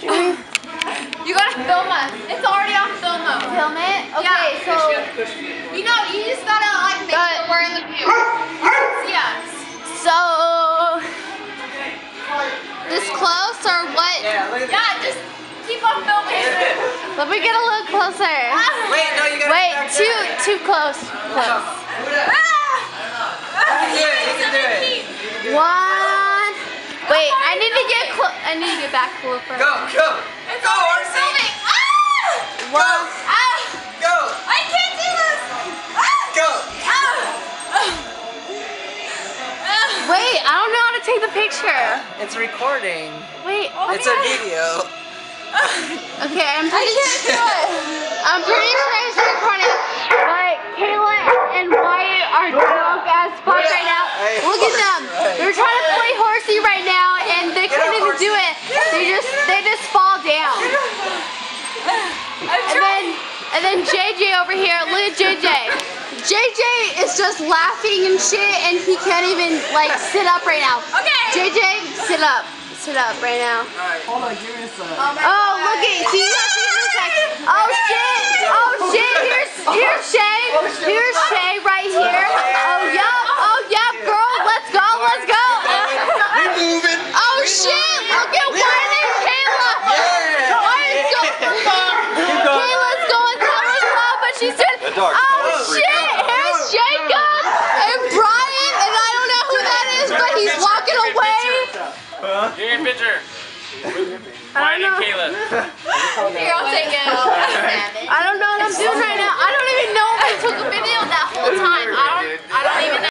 You gotta film us. It's already on film mode. Film it? Okay, Yeah. so You know, you just gotta like make Got sure we're in the view. See so this close or what? Yeah, look at Yeah, just keep on filming. Let me get a little closer. Wait, no, you gotta Wait, back too there. too close. Close. Ah! You can do it, you can do it. You can do it. One. Wait, I need to get close. I need to get back closer. Go, go. It's Go, already Orsi. filming. Ah! One. Ah! Go, I can't do this. Ah! go. Ah! Wait, I don't know how to take the picture. It's recording. Wait. It's a video. Okay, I'm pretty sure. I'm pretty sure it's recording. But Kayla and Wyatt are drunk as fuck right now. Look at them. They're trying to play horsey right now, and they couldn't even do it. They just they just fall down. I'm And then and then JJ over here. Look at JJ. JJ is just laughing and shit, and he can't even like sit up right now. Okay. JJ, sit up. Sit up right now. Hold on, give me a second. Oh, Oh, look at see, see this like, oh shit, oh shit, here's here's Shay, here's Shay right here. Oh yup, oh yup, girl, let's go, let's go. We moving. Oh shit, look at Wyatt and Kayla. Yeah. Wyatt's going, Keep going. Kayla's going so slow, but she said, oh shit, here's Jacob and Brian, and I don't know who that is, but he's walking away. Give me a picture. I Mine don't and know. Kayla. Here, I'll take it. I don't